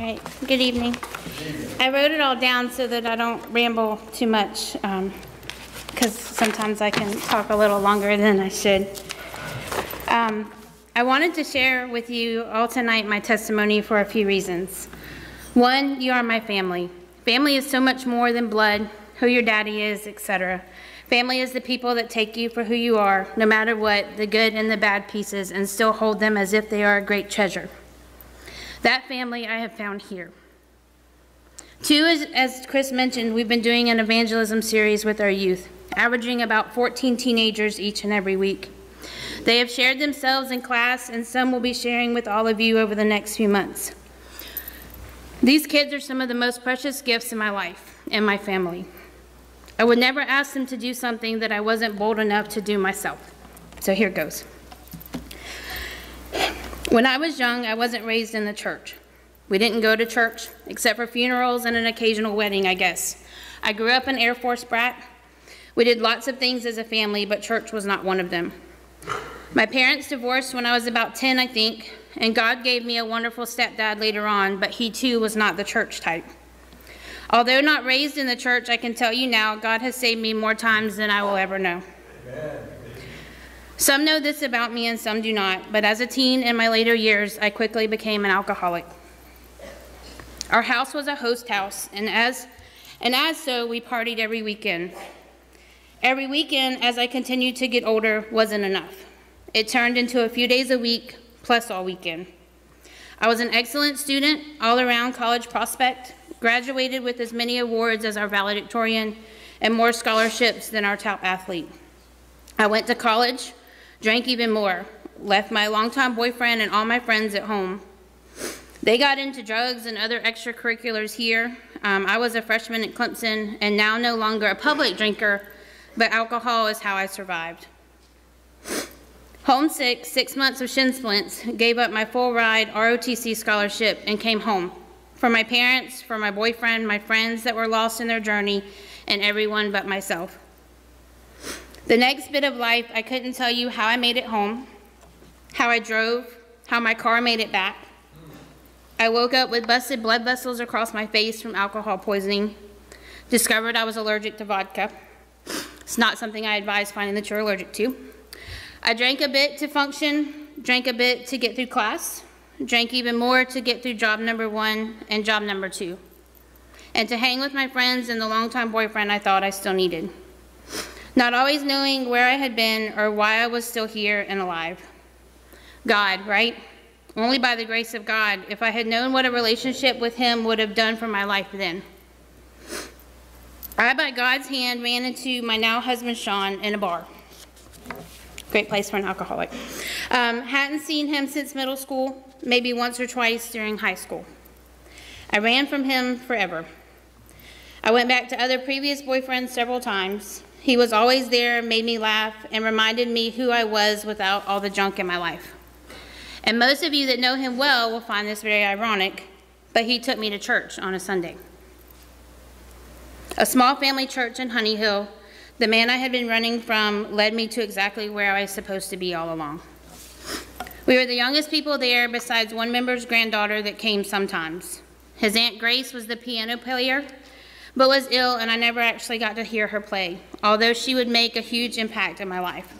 All right, good evening. I wrote it all down so that I don't ramble too much, because sometimes I can talk a little longer than I should. Um, I wanted to share with you all tonight my testimony for a few reasons. One, you are my family. Family is so much more than blood, who your daddy is, etc. Family is the people that take you for who you are, no matter what, the good and the bad pieces, and still hold them as if they are a great treasure. That family I have found here. Two, as, as Chris mentioned, we've been doing an evangelism series with our youth, averaging about 14 teenagers each and every week. They have shared themselves in class, and some will be sharing with all of you over the next few months. These kids are some of the most precious gifts in my life and my family. I would never ask them to do something that I wasn't bold enough to do myself. So here goes. When I was young, I wasn't raised in the church. We didn't go to church, except for funerals and an occasional wedding, I guess. I grew up an Air Force brat. We did lots of things as a family, but church was not one of them. My parents divorced when I was about 10, I think, and God gave me a wonderful stepdad later on, but he too was not the church type. Although not raised in the church, I can tell you now, God has saved me more times than I will ever know. Amen. Some know this about me and some do not, but as a teen in my later years, I quickly became an alcoholic. Our house was a host house, and as, and as so, we partied every weekend. Every weekend, as I continued to get older, wasn't enough. It turned into a few days a week, plus all weekend. I was an excellent student, all around college prospect, graduated with as many awards as our valedictorian, and more scholarships than our top athlete. I went to college, Drank even more. Left my longtime boyfriend and all my friends at home. They got into drugs and other extracurriculars here. Um, I was a freshman at Clemson and now no longer a public drinker, but alcohol is how I survived. Homesick, six months of shin splints, gave up my full ride ROTC scholarship and came home. For my parents, for my boyfriend, my friends that were lost in their journey, and everyone but myself. The next bit of life, I couldn't tell you how I made it home, how I drove, how my car made it back. I woke up with busted blood vessels across my face from alcohol poisoning, discovered I was allergic to vodka. It's not something I advise finding that you're allergic to. I drank a bit to function, drank a bit to get through class, drank even more to get through job number one and job number two, and to hang with my friends and the longtime boyfriend I thought I still needed not always knowing where I had been or why I was still here and alive. God, right? Only by the grace of God, if I had known what a relationship with Him would have done for my life then. I, by God's hand, ran into my now husband Sean in a bar. Great place for an alcoholic. Um, hadn't seen him since middle school, maybe once or twice during high school. I ran from him forever. I went back to other previous boyfriends several times. He was always there, made me laugh, and reminded me who I was without all the junk in my life. And most of you that know him well will find this very ironic, but he took me to church on a Sunday. A small family church in Honey Hill, the man I had been running from led me to exactly where I was supposed to be all along. We were the youngest people there besides one member's granddaughter that came sometimes. His Aunt Grace was the piano player, but was ill and I never actually got to hear her play, although she would make a huge impact in my life.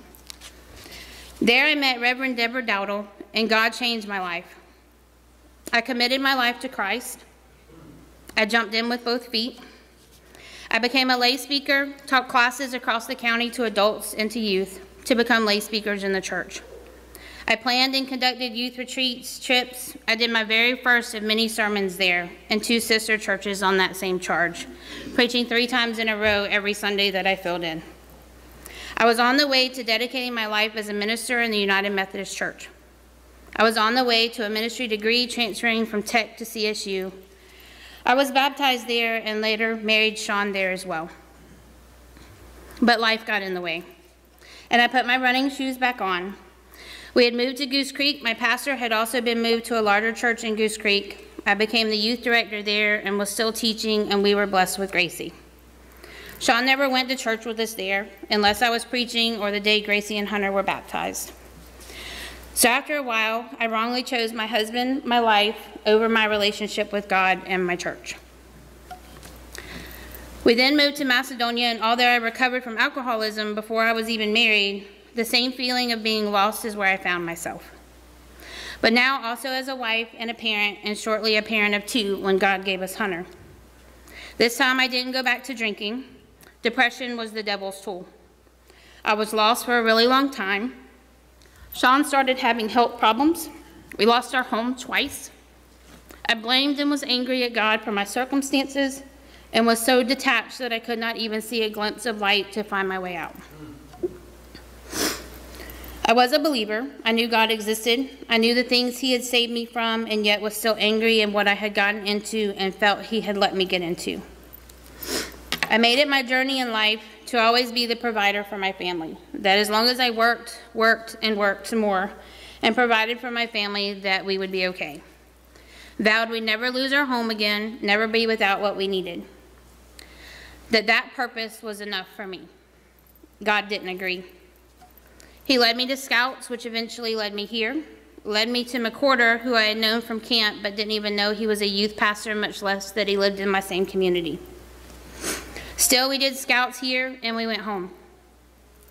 There I met Reverend Deborah Dowdle, and God changed my life. I committed my life to Christ. I jumped in with both feet. I became a lay speaker, taught classes across the county to adults and to youth to become lay speakers in the church. I planned and conducted youth retreats, trips. I did my very first of many sermons there and two sister churches on that same charge, preaching three times in a row every Sunday that I filled in. I was on the way to dedicating my life as a minister in the United Methodist Church. I was on the way to a ministry degree transferring from Tech to CSU. I was baptized there and later married Sean there as well. But life got in the way. And I put my running shoes back on we had moved to Goose Creek. My pastor had also been moved to a larger church in Goose Creek. I became the youth director there and was still teaching, and we were blessed with Gracie. Sean never went to church with us there, unless I was preaching or the day Gracie and Hunter were baptized. So after a while, I wrongly chose my husband, my life, over my relationship with God and my church. We then moved to Macedonia, and although I recovered from alcoholism before I was even married, the same feeling of being lost is where I found myself. But now, also as a wife and a parent, and shortly a parent of two when God gave us Hunter. This time I didn't go back to drinking. Depression was the devil's tool. I was lost for a really long time. Sean started having health problems. We lost our home twice. I blamed and was angry at God for my circumstances and was so detached that I could not even see a glimpse of light to find my way out. I was a believer. I knew God existed. I knew the things He had saved me from, and yet was still angry in what I had gotten into and felt He had let me get into. I made it my journey in life to always be the provider for my family. That as long as I worked, worked, and worked more, and provided for my family, that we would be okay. Vowed we'd never lose our home again, never be without what we needed that that purpose was enough for me. God didn't agree. He led me to Scouts, which eventually led me here, led me to McCorder, who I had known from camp but didn't even know he was a youth pastor, much less that he lived in my same community. Still, we did Scouts here and we went home.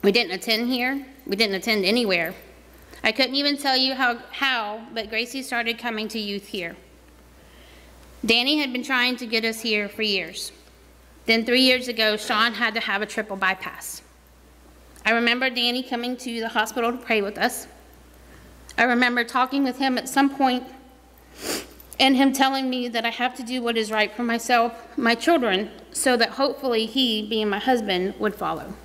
We didn't attend here, we didn't attend anywhere. I couldn't even tell you how, how, but Gracie started coming to youth here. Danny had been trying to get us here for years. Then three years ago, Sean had to have a triple bypass. I remember Danny coming to the hospital to pray with us. I remember talking with him at some point and him telling me that I have to do what is right for myself, my children, so that hopefully he, being my husband, would follow.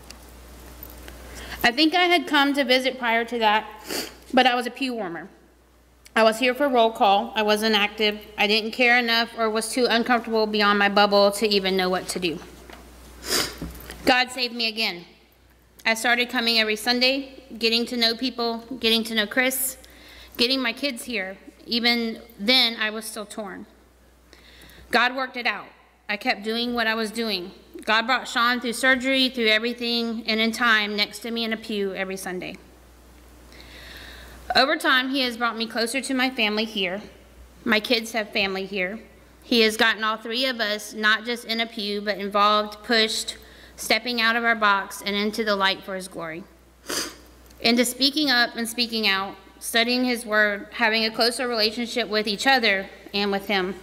I think I had come to visit prior to that, but I was a pew warmer. I was here for roll call. I wasn't active. I didn't care enough or was too uncomfortable beyond my bubble to even know what to do. God saved me again. I started coming every Sunday, getting to know people, getting to know Chris, getting my kids here. Even then, I was still torn. God worked it out. I kept doing what I was doing. God brought Sean through surgery, through everything, and in time, next to me in a pew every Sunday. Over time, he has brought me closer to my family here. My kids have family here. He has gotten all three of us not just in a pew, but involved, pushed, stepping out of our box and into the light for his glory. Into speaking up and speaking out, studying his word, having a closer relationship with each other and with him.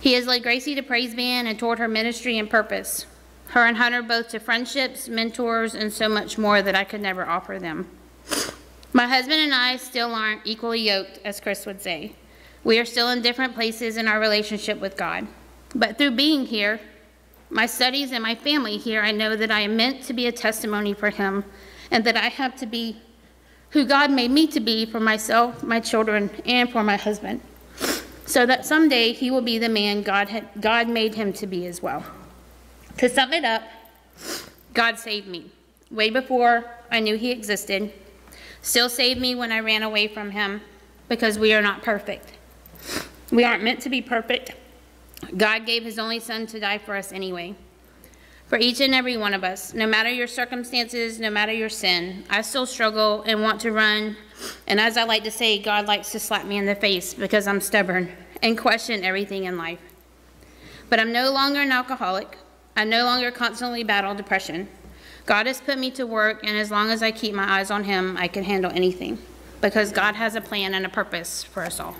He has led Gracie to praise band and toward her ministry and purpose. Her and Hunter both to friendships, mentors, and so much more that I could never offer them. My husband and I still aren't equally yoked, as Chris would say. We are still in different places in our relationship with God. But through being here, my studies and my family here, I know that I am meant to be a testimony for Him and that I have to be who God made me to be for myself, my children, and for my husband, so that someday He will be the man God, had, God made Him to be as well. To sum it up, God saved me way before I knew He existed still saved me when I ran away from him because we are not perfect. We aren't meant to be perfect. God gave his only son to die for us anyway. For each and every one of us, no matter your circumstances, no matter your sin, I still struggle and want to run. And as I like to say, God likes to slap me in the face because I'm stubborn and question everything in life. But I'm no longer an alcoholic. I no longer constantly battle depression. God has put me to work, and as long as I keep my eyes on Him, I can handle anything because God has a plan and a purpose for us all.